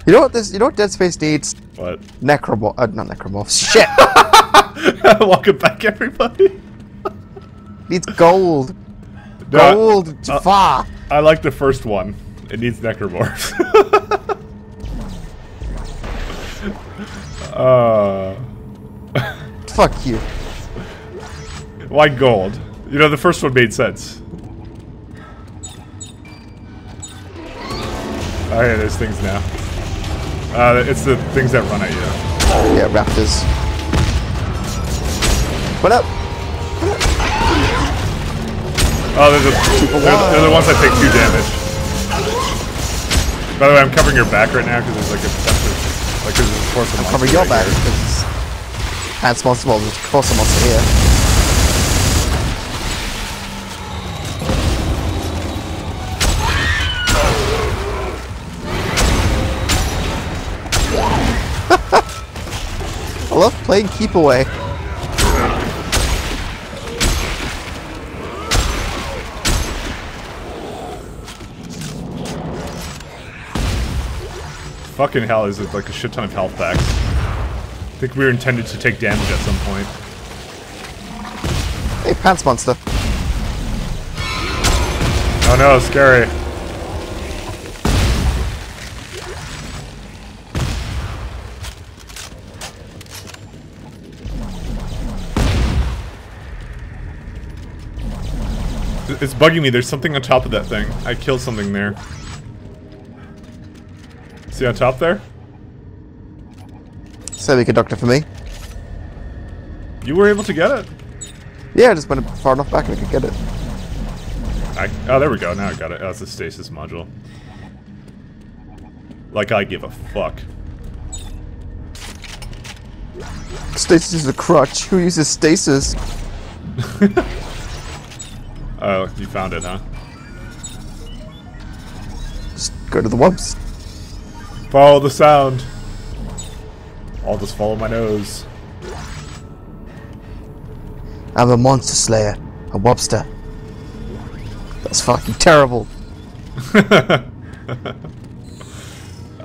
You know what this? You know what Dead Space needs? What? Necromorph. Uh, not necromorphs. Shit. Welcome back, everybody. needs gold. No, Gold. Jafar. I like the first one. It needs necromorphs. uh, Fuck you. why gold? You know, the first one made sense. Oh yeah, there's things now. Uh, it's the things that run at you. Yeah, raptors. What up? Oh, they're the, they're, they're the ones that take two damage. By the way, I'm covering your back right now because there's like a bunch of, like there's a force of Cover monsters your right back because Hans Monster Ball is of monster here. Love playing keep away. Fucking hell, is it like a shit ton of health packs? I think we were intended to take damage at some point. Hey, Pants Monster. Oh no, scary. It's bugging me. There's something on top of that thing. I killed something there. See on top there? Semiconductor for me. You were able to get it. Yeah, I just went far enough back and I could get it. I, oh, there we go. Now I got it. Oh, it's a stasis module. Like I give a fuck. Stasis is a crutch. Who uses stasis? Oh, you found it, huh? Just go to the wubs. Follow the sound. I'll just follow my nose. I'm a monster slayer. A wobster. That's fucking terrible.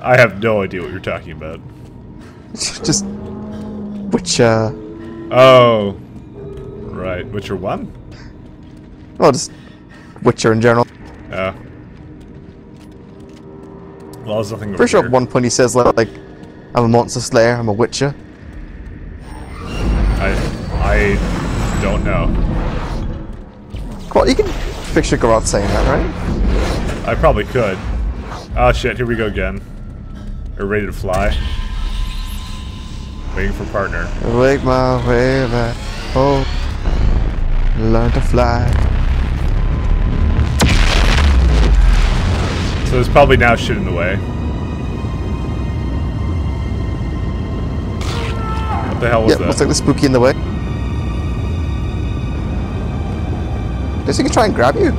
I have no idea what you're talking about. Just which uh Oh. Right. Witcher 1? Well just Witcher in general. Yeah. Well, there's nothing Pretty sure at one point he says like, like I'm a monster slayer, I'm a witcher. I, I don't know. Well, you can picture Geralt saying that, right? I probably could. Oh shit, here we go again. We're ready to fly. Waiting for partner. Make my way back home. Learn to fly. So there's probably now shit in the way. What the hell was Yep, that? looks like the spooky in the way. Does he can try and grab you?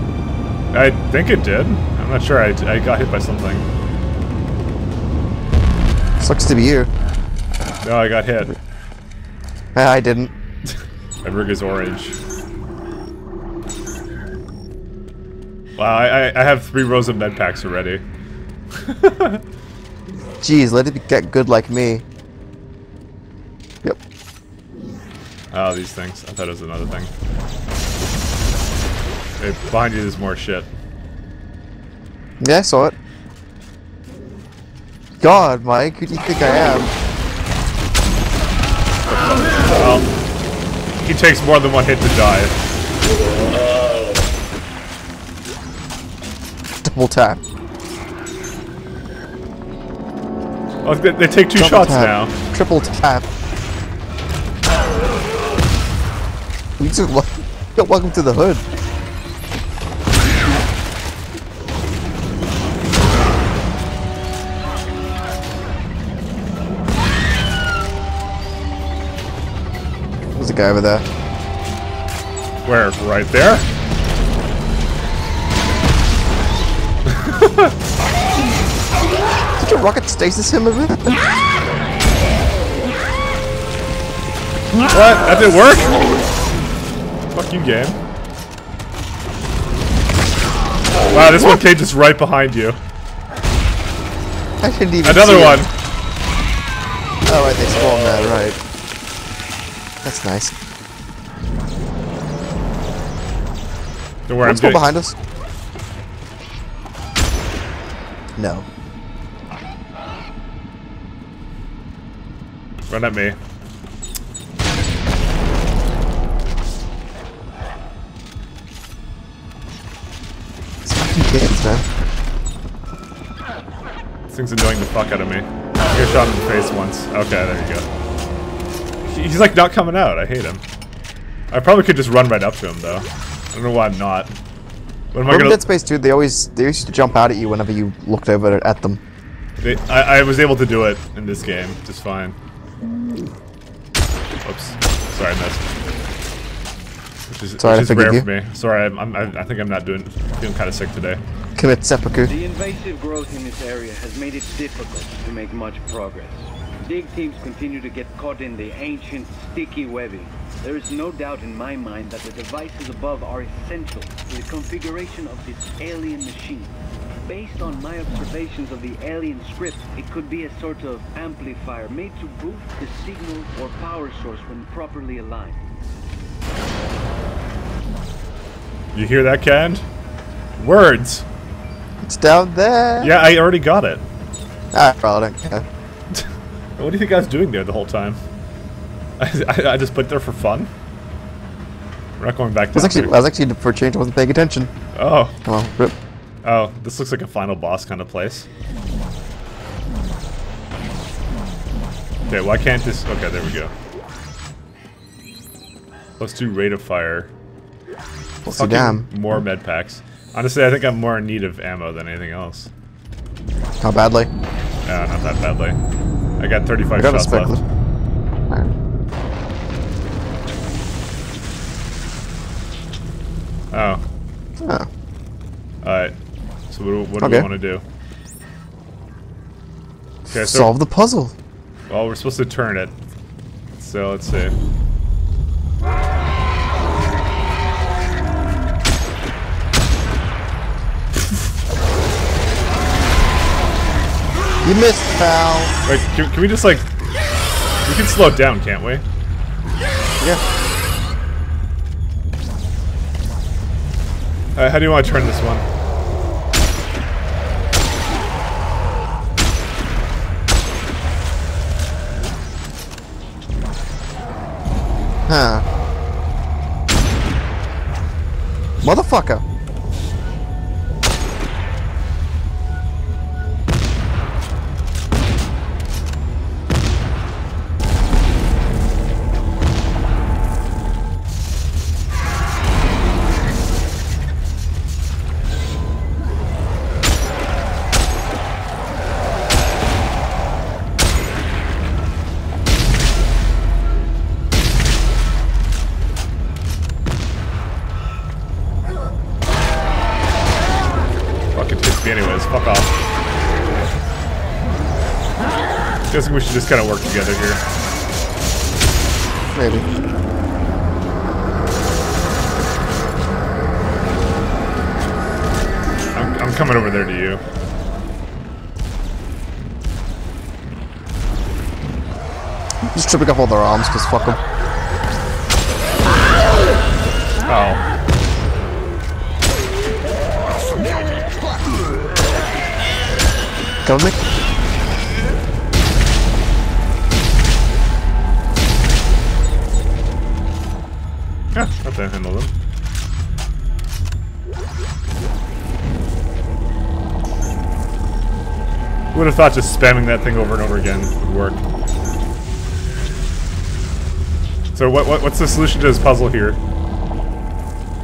I think it did. I'm not sure. I, I got hit by something. Sucks to be you. No, I got hit. I didn't. My rig is orange. Wow, I, I, I have three rows of med packs already. Jeez, let it get good like me. Yep. Oh, these things. I thought it was another thing. Hey, behind you there's more shit. Yeah, I saw it. God, Mike, who do you think I am? Well, he takes more than one hit to die. Double tap. Oh, they, they take two Double shots tap. now. Triple tap. You took wel- welcome to the hood. There's a guy over there. Where? Right there? Did your rocket stasis him a bit? What? That didn't work? Fuck you, game. Wow, this one came just right behind you. I didn't even Another one. It. Oh, right, they spawned there, right. That's nice. Don't worry, I'm getting... behind us? No. Run at me. It's fucking kids, man. This thing's annoying the fuck out of me. I got shot in the face once. Okay, there you go. He's like not coming out. I hate him. I probably could just run right up to him though. I don't know why I'm not. What am I gonna? Dead Space 2, they always they used to jump out at you whenever you looked over at them. They, I, I was able to do it in this game just fine. Oops. Sorry, I missed. Which is, Sorry, I which is rare you. for me. Sorry, I'm, I'm, I I think I'm not doing. Feeling kind of sick today. Commit seppuku. The invasive growth in this area has made it difficult to make much progress. Dig teams continue to get caught in the ancient, sticky webbing. There is no doubt in my mind that the devices above are essential to the configuration of this alien machine. Based on my observations of the alien script, it could be a sort of amplifier made to boost the signal or power source when properly aligned. You hear that, Ken? Words. It's down there. Yeah, I already got it. Ah, well, I don't care. What do you think I was doing there the whole time? I, I, I just put there for fun. We're not going back I was actually, there. I was actually for change. I wasn't paying attention. Oh, Oh, rip. Oh, this looks like a final boss kind of place. Okay, why can't this? Okay, there we go. Let's do rate of fire. Well, so damn. More med packs. Honestly, I think I'm more in need of ammo than anything else. How badly? Yeah, not that badly. I got 35 I got a shots left. Oh, Oh. alright. So what do, what do Okay. we want to do? Okay, so Solve the puzzle. well, we're supposed to turn it. So let's see. You missed, pal. Wait, can, can we just like we can slow it down, can't we? Yeah. Uh, how do you want to turn this one? Huh. Motherfucker. We should just kind of work together here. Maybe. I'm, I'm coming over there to you. Just tripping up all their arms, because fuck them. Oh. Kill me? Yeah, got to handle them. Who would have thought just spamming that thing over and over again would work? So what, what what's the solution to this puzzle here?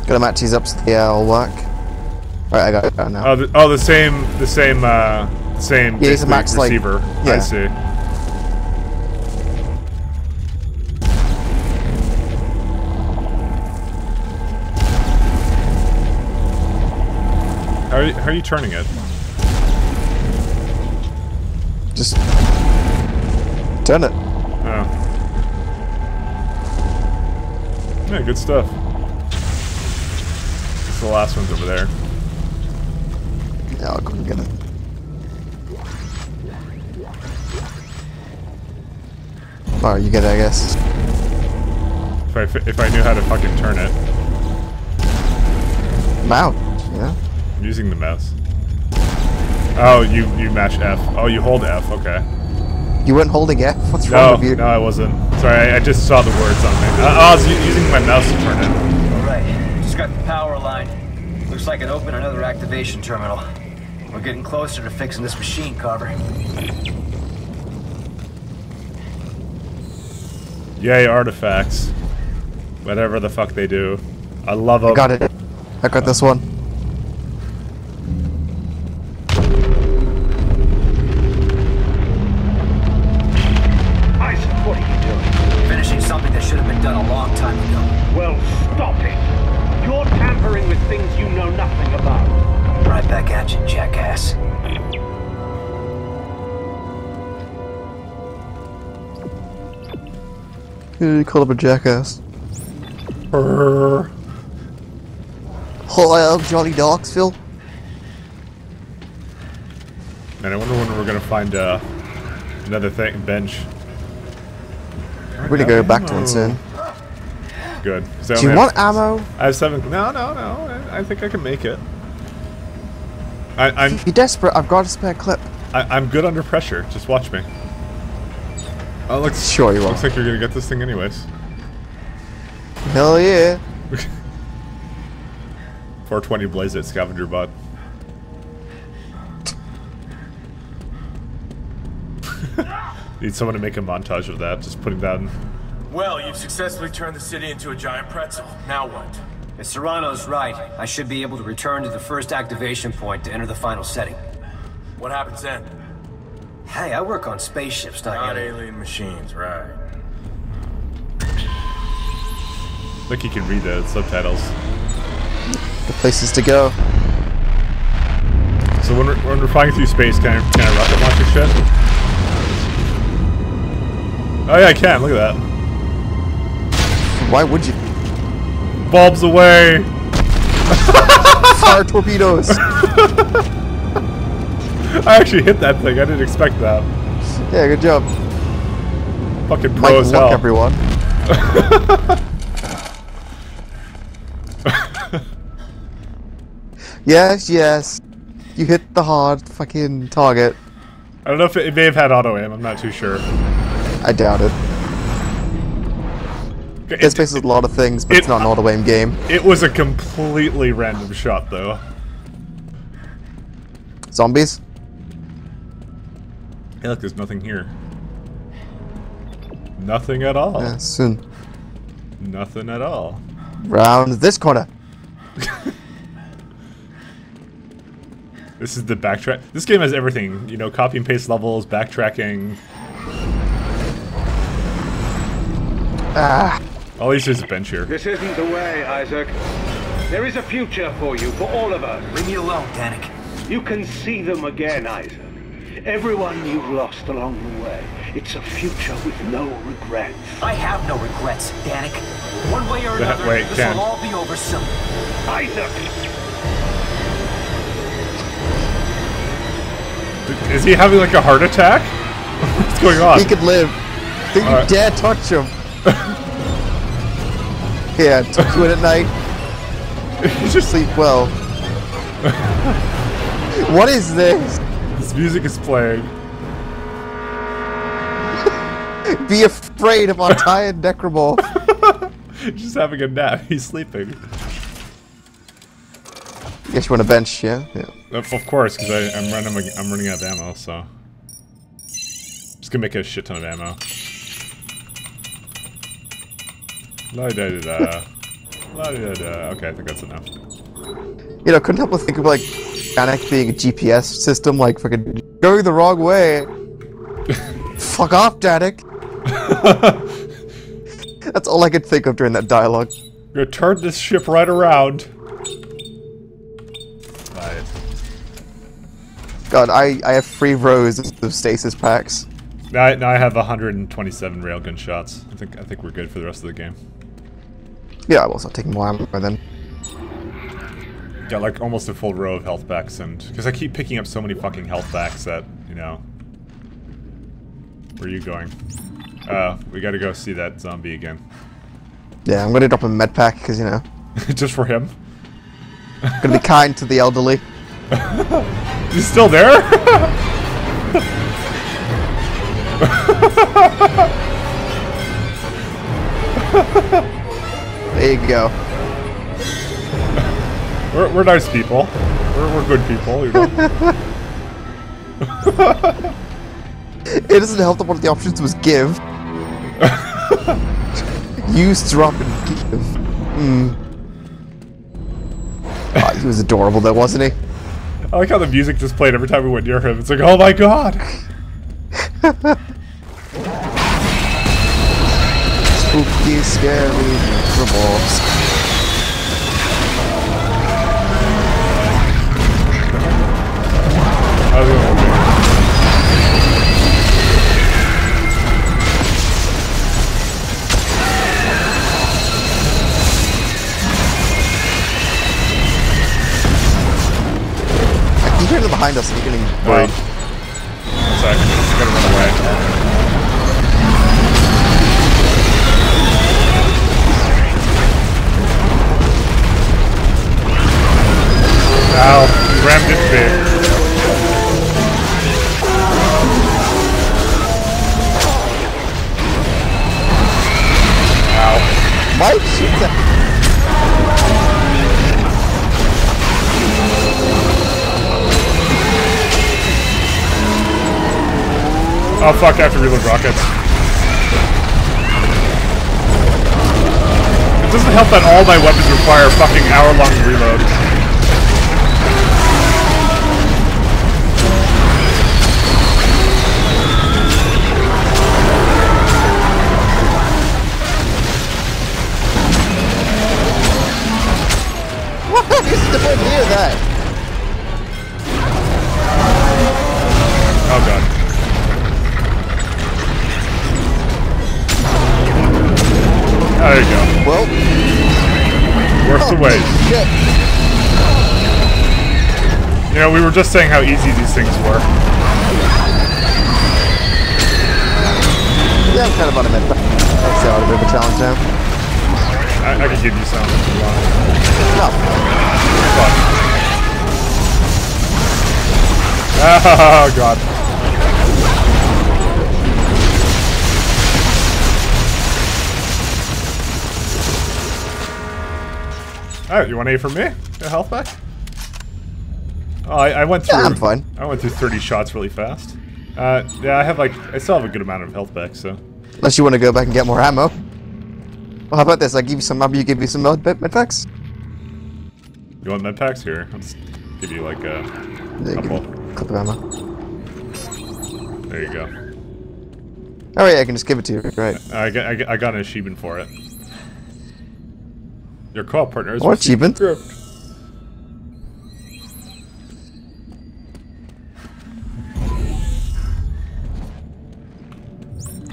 Gotta match these up so the uh, will work. Right, I got it now. Oh, the, oh, the same, the same, uh, same Yeah, max, like- receiver. I see. are you, how are you turning it? Just turn it. Oh. Yeah, good stuff. It's the last one's over there. Yeah, I'll go and get it. Oh, you get it, I guess. If I, if I knew how to fucking turn it. Wow. Yeah. I'm using the mouse. Oh, you, you mash F. Oh, you hold F, okay. You weren't holding F? What's wrong No, with you? no, I wasn't. Sorry, I, I just saw the words on me. Uh, I was using my mouse to turn it. Alright, just got the power line. Looks like it opened another activation terminal. We're getting closer to fixing this machine, Carver. Yay, artifacts. Whatever the fuck they do. I love them. I got it. I got this one. You called up a jackass. Brrr. Hello, Johnny Knoxville. Man, I wonder when we're gonna find uh, another thing bench. We're gonna go back to one soon. Good. I Do only you have- want ammo? I have seven. No, no, no. I, I think I can make it. I, I'm If you're desperate, I've got a spare clip. I, I'm good under pressure. Just watch me. Uh, oh, looks Sure you are. looks like you're gonna get this thing anyways. Hell yeah. 420 blaze it, scavenger bot. Need someone to make a montage of that. Just putting that in. Well, you've successfully turned the city into a giant pretzel. Now what? If Serrano's right, I should be able to return to the first activation point to enter the final setting. What happens then? Hey, I work on spaceships, not, Not alien. alien machines, right? Look, you can read the subtitles. The places to go. So when we're, when we're flying through space, can I, can I rocket launch your shit? Oh yeah, I can. Look at that. Why would you? Bulbs away. Fire torpedoes. I actually hit that thing. I didn't expect that. yeah, good job. Fucking Mike, pro as luck, hell. everyone. yes, yes. You hit the hard fucking target. I don't know if it, it may have had auto aim. I'm not too sure. I doubt it. It, Dead Space is a lot of things, but it's not an auto aim game. it was a completely random shot, though. Zombies? Hey, look, there's nothing here. Nothing at all. Yeah, soon. Nothing at all. Round this corner. This is the backtrack. This game has everything. You know, copy and paste levels, backtracking. Ah, All these is a bench here. This isn't the way, Isaac. There is a future for you, for all of us. Leave me alone, Danik. You can see them again, Isaac. Everyone you've lost along the way. It's a future with no regrets. I have no regrets, Danik. One way or another, wait, this Ken. will all be over soon. Isaac! Is he having like a heart attack? What's going on? he could live. Don't you Alright. dare touch him. yeah, tuck you in at night. He's just Sleep well. what is this? This music is playing. Be afraid of our tired necromorph. just having a nap. He's sleeping. Guess you want a bench, yeah? Yeah. Of of course, because I'm running. I'm running out of ammo. So just gonna make a shit ton of ammo. La da da da. La da da. Okay, I think that's enough. You know, couldn't help but think of like Danik being a GPS system, like fucking going the wrong way. Fuck off, Danik. That's all I could think of during that dialogue. Gonna turn this ship right around. Right. God, I, I have three rows of stasis packs. Now, I, now I have 127 railgun shots. I think I think we're good for the rest of the game. Yeah, I will start taking more ammo by then. Got like almost a full row of health packs, and because I keep picking up so many fucking health packs that you know. Where are you going? Uh, we gotta go see that zombie again. Yeah, I'm gonna drop a med pack because you know, Just for him. gonna be kind to the elderly. He's still there? There you go. We're, we're nice people. We're, we're good people, you know? It doesn't help that one of the options was give. Use, drop, and give. Hmm. Ah, he was adorable though, wasn't he? I like how the music just played every time we went near him. It's like, oh my god! Spooky, scary, remorse. Behind us and you're getting Wait. worried. One sec. I gotta run away. Ow. Rammed into me. Ow. Mike, shoot Oh fuck, I have to reload rockets. It doesn't help that all my weapons require fucking hour-long reload. The shit. You know, we were just saying how easy these things were. Yeah, I'm kind of on a pack. That's a bit of a challenge now. I, I could give you some if you want. No. Fuck. Oh god. Alright, you want A from me? A health back? Oh, I, I went through. Yeah, I'm fine. I went through 30 shots really fast. Uh, yeah, I have like, I still have a good amount of health back, so. Unless you want to go back and get more ammo. Well, how about this? I give you some ammo, you give me some med, med packs? You want med packs here? Let's give you like a you couple. go. Clip of ammo. There you go. Oh yeah, I can just give it to you, right? I got, I I got an achievement for it. Your co-op partner is achievement? gift.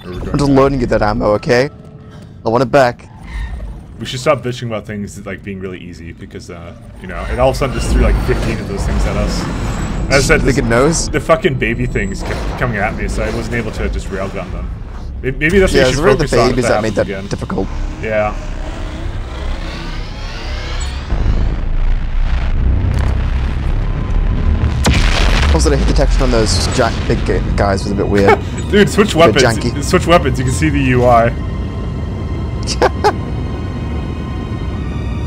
Where we going I'm just loading you that ammo, okay? I want it back. We should stop bitching about things like being really easy because, uh, you know, it all of a sudden just threw like 15 of those things at us. As I said, this, knows? the fucking baby things kept coming at me, so I wasn't able to just railgun them. May- Maybe that's what Yeah, you should the focus on. if babies that made that again. difficult. Yeah. Also, the hit detection on those jack big guys was a bit weird. Dude, switch weapons. Switch weapons. You can see the UI.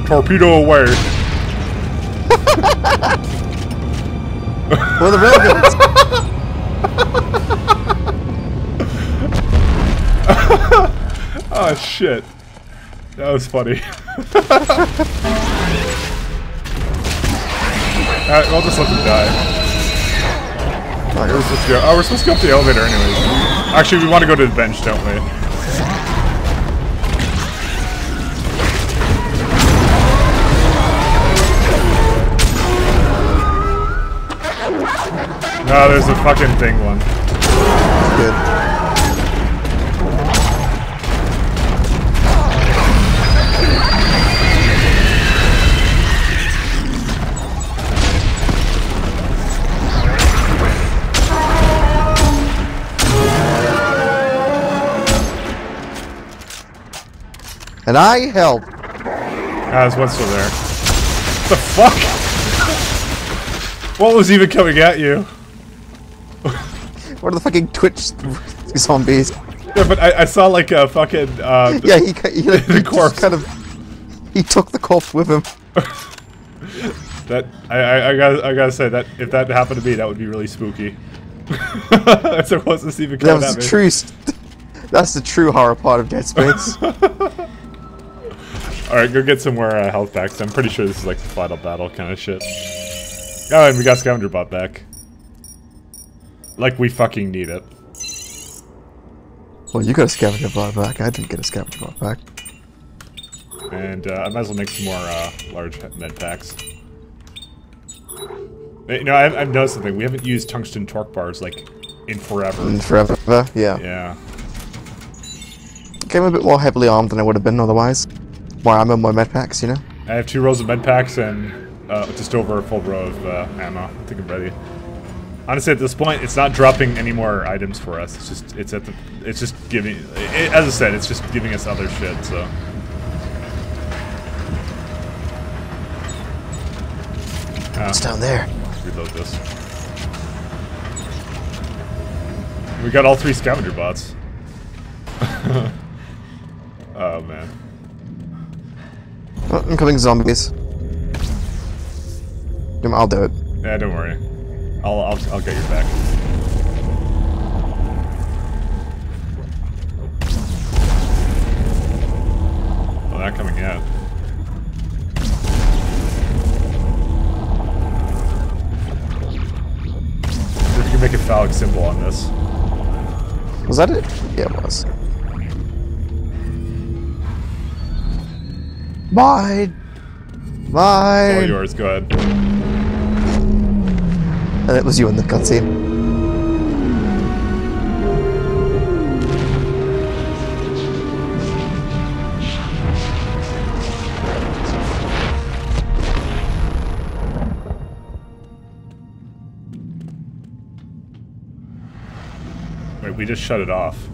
Torpedo away. Well, the real guns. Oh shit. That was funny. Alright, I'll just let them die. To go. Oh, we're supposed to go up the elevator anyways. Actually, we want to go to the bench, don't we? No, there's a fucking thing one. Good. And I help. Ah, there's one still there. What the fuck? What was even coming at you? What are the fucking Twitch zombies? Yeah, but I, I saw like a fucking uh, Yeah, he, he, like, The he corpse. kind of he took the corpse with him. that I, I I gotta I gotta say that if that happened to me, that would be really spooky. so what's this even That was at the me? true. That's the true horror part of Dead Space. All right, go get some more uh, health packs. I'm pretty sure this is like the final battle kind of shit. Oh, and we got scavenger bot back. Like we fucking need it. well, you got a scavenger bot back. I didn't get a scavenger bot back. And uh, I might as well make some more uh, large med packs. You know, I've, I've noticed something. We haven't used tungsten torque bars like in forever. And forever, yeah. Yeah. Came a bit more heavily armed than I would have been otherwise. More ammo, more med packs, you know. I have two rows of med packs and uh, just over a full row of uh, ammo. I think I'm ready. Honestly, at this point, it's not dropping any more items for us. It's just, it's at the, it's just giving. It, as I said, it's just giving us other shit. So. Ah, It's down there. reload this. We got all three scavenger bots. oh man. Oh, incoming zombies. I'll do it. Yeah, don't worry. I'll I'll I'll get your back. Oh, that coming yet. If you can make a phallic symbol on this. Was that it? Yeah, it was. Mine! It's all yours. Go ahead. And it was you in the cutscene. Wait, we just shut it off.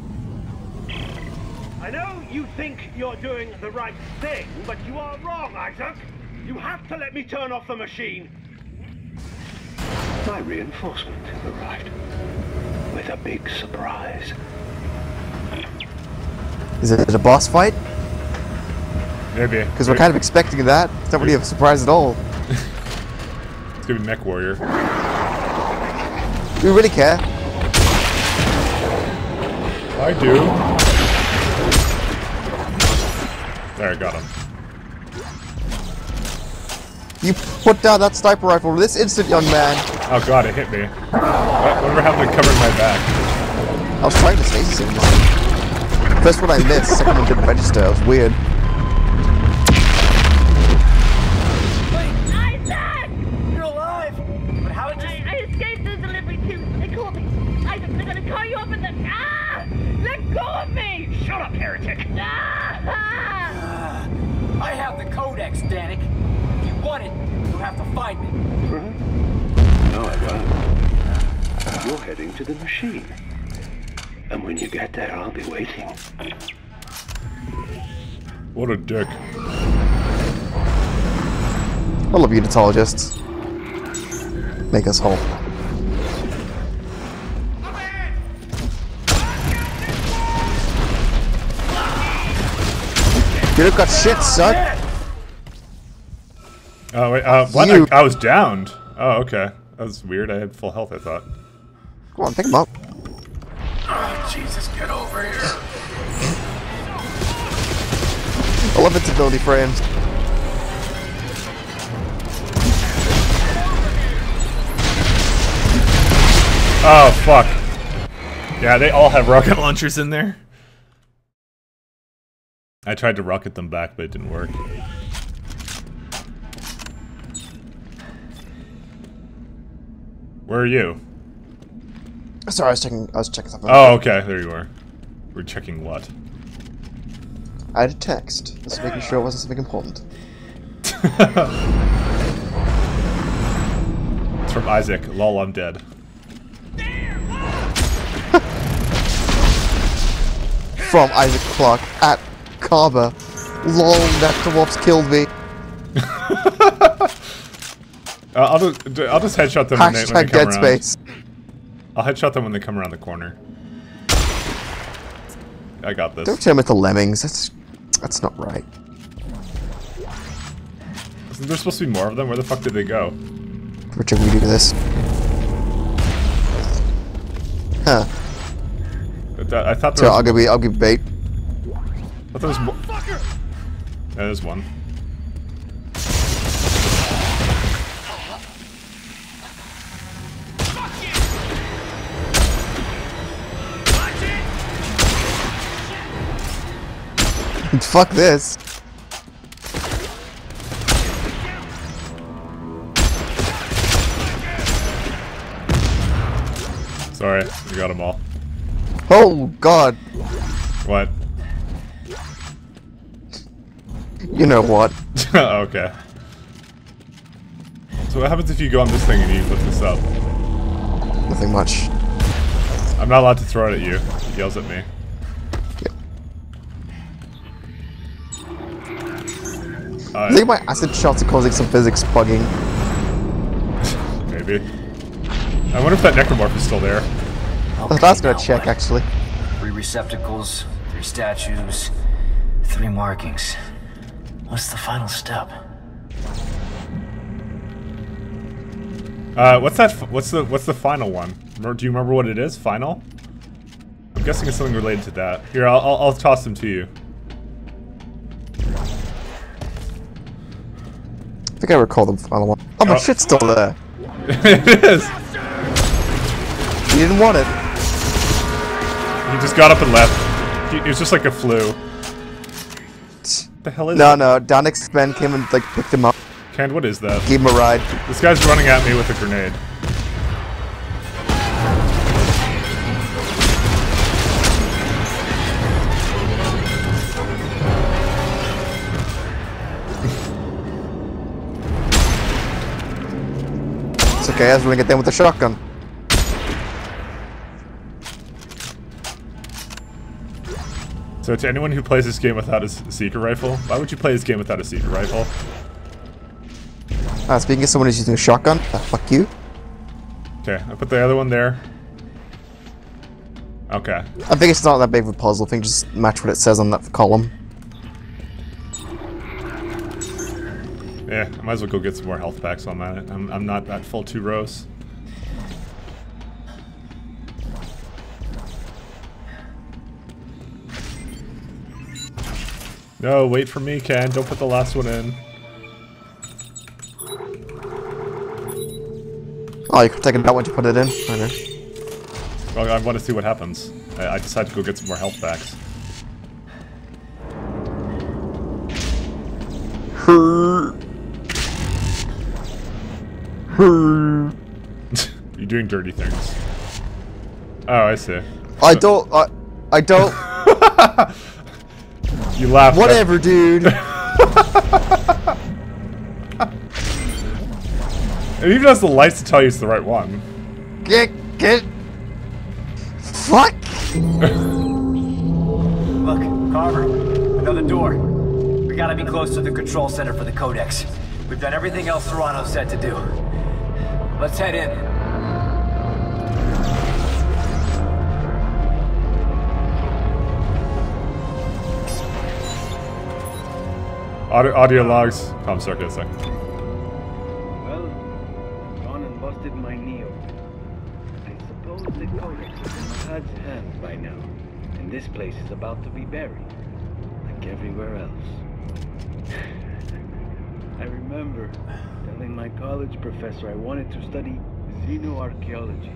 I know you think you're doing the right thing, but you are wrong, Isaac. You have to let me turn off the machine. My reinforcement arrived with a big surprise. Is it a boss fight? Maybe. Because we're kind of expecting that. It's not really a surprise at all. It's gonna be Mech Warrior. Do we really care? I do. There, I got him. You put down that sniper rifle this instant, young man. Oh god, it hit me. What- Whatever happened to covering my back? I was trying to stasis him. First one I missed, second one didn't register. It was weird. Heading to the machine. And when you get there, I'll be waiting. What a dick. I love unitologists. Make us whole. You don't got shit, son. Oh wait, uh, what? You- I, I was downed. Oh, okay. That was weird. I had full health, I thought. Come on, pick him up. Oh, Jesus, get over here. I love its ability frames. Oh, fuck. Yeah, they all have rocket launchers in there. I tried to rocket them back, but it didn't work. Where are you? Sorry, I was checking. I was checking something. Oh, okay, there you are. We're checking what? I had a text. Just making sure it wasn't something important. It's from Isaac. Lol, I'm dead. From Isaac Clarke at Kaba. Lol, Necrolords killed me. Uh, I'll just I'll just headshot them when they, when they Hashtag come Dead around. Space. I'll headshot them when they come around the corner. I got this. Don't turn them into lemmings. That's that's not right. Isn't there supposed to be more of them? Where the fuck did they go? What Richard, we do this. Huh. I th- I thought So there I'll was, give you, I'll give bait. I thought there was more. Yeah, there's one. Fuck this. Sorry, we got them all. Oh god. What? You know what? okay. So what happens if you go on this thing and you lift this up? Nothing much. I'm not allowed to throw it at you. He yells at me. I think my acid shots are causing some physics bugging. maybe. I wonder if that necromorph is still there. That's Okay, gonna now check what? actually. Three receptacles, three statues, three markings. What's the final step? Uh, what's that? f- What's the What's the final one? Do you remember what it is? Final? I'm guessing it's something related to that. Here, I'll I'll, I'll toss them to you. Think I recall the final one. Oh my Oh. shit's still there. it is. He didn't want it. He just got up and left. He, it was just like a flu. What the hell is No, it? no. Danix Ben came and like picked him up, Ken, what is that? gave him a ride. This guy's running at me with a grenade. Okay, I was gonna get them with a shotgun. So to anyone who plays this game without a secret rifle, why would you play this game without a secret rifle? Uh, speaking of someone who's using a shotgun, uh, fuck you. Okay, I put the other one there. Okay. I think it's not that big of a puzzle. I think just match what it says on that column. Yeah, I might as well go get some more health packs on that. I'm, I'm not at full two rows. No, wait for me, Ken. Don't put the last one in. Oh, you can take it out once you put it in. Okay. Well, I want to see what happens. I, I decided to go get some more health packs. You're doing dirty things. Oh, I see. I don't. I, I don't. You laughed. at- Whatever, dude. It even has the lights to tell you it's the right one. Get, get. Fuck. Look, Carver, another door. We gotta be close to the control center for the Codex. We've done everything else Serrano said to do. Let's head in. Audio, audio logs. Oh, Calm circuit a sec. Well, gone and busted my knee open. I suppose the codex is in Mahad's hands by now, and this place is about to be buried, like everywhere else. I remember telling my college professor I wanted to study xenoarchaeology.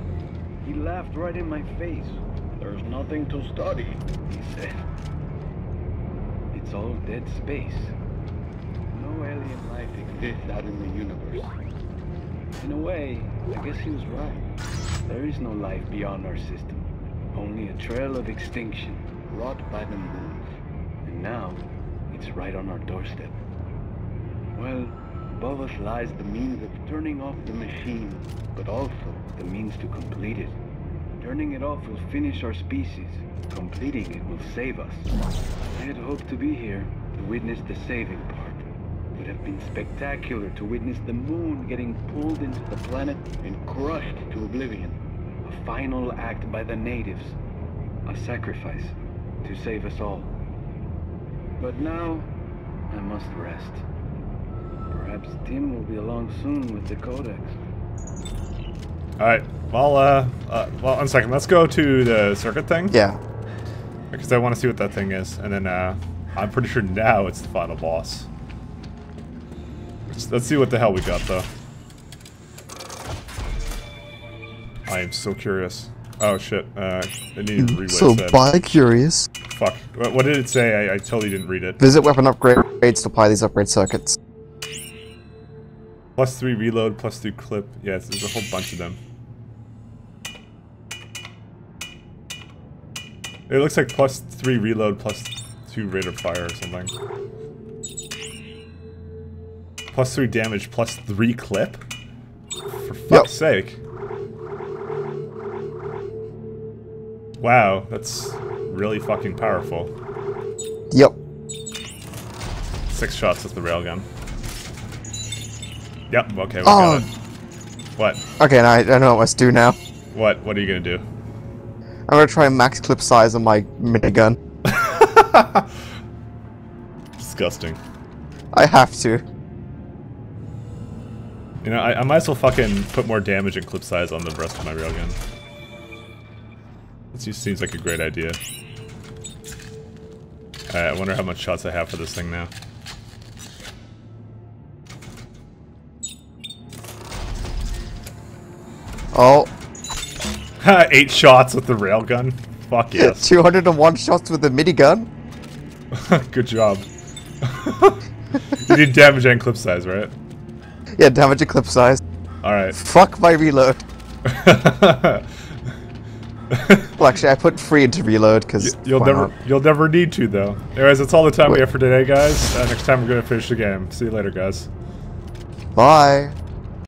He laughed right in my face. There's nothing to study, he said. It's all dead space. No alien life exists out in the universe. In a way, I guess he was right. There is no life beyond our system. Only a trail of extinction wrought by the moons. And now, it's right on our doorstep. Well, above us lies the means of turning off the machine, but also the means to complete it. Turning it off will finish our species. Completing it will save us. I had hoped to be here, to witness the saving part. It would have been spectacular to witness the moon getting pulled into the planet and crushed to oblivion. A final act by the natives. A sacrifice to save us all. But now, I must rest. Perhaps Tim will be along soon with the Codex. Alright, well, uh, uh, well, one second. Let's go to the circuit thing. Yeah. Because I want to see what that thing is. And then, uh, I'm pretty sure now it's the final boss. Let's, let's see what the hell we got, though. I am so curious. Oh, shit. Uh, I need to read So by bi-curious. Fuck. What, what did it say? I, I totally didn't read it. Visit weapon upgrades to apply these upgrade circuits. Plus three reload, plus three clip. Yeah, it's- there's a whole bunch of them. It looks like plus three reload, plus two rate of fire or something. Plus three damage, plus three clip? For fuck's sake. Wow, that's really fucking powerful. Yep. Six shots with the railgun. Yep, okay, we Oh. got it. What? Okay, now I, I don't know what must do now. What? What are you gonna do? I'm gonna try max clip size on my minigun. Disgusting. I have to. You know, I, I might as well fucking put more damage and clip size on the rest of my railgun. This just seems like a great idea. Alright, I wonder how much shots I have for this thing now. Oh, Eight shots with the railgun? Fuck yes. 201 shots with the minigun? Good job. you need damage and clip size, right? Yeah, damage and clip size. Alright. Fuck my reload. Well, actually, I put free into reload because You'll never, you'll never need to though. Anyways, that's all the time we have for today, guys. Uh, next time we're gonna finish the game. See you later, guys. Bye.